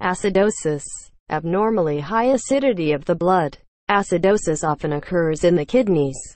Acidosis. Abnormally high acidity of the blood. Acidosis often occurs in the kidneys.